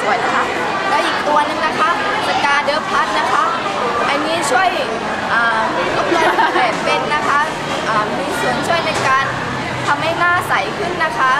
สวยๆนะคะ และอีกตัวนึงนะคะสกาเดอร์พัทนะคะ อันนี้ช่วยลดรอแผลเป็นนะคะมีส่วนช่วยในการทำให้หน้าใสขึ้นนะคะ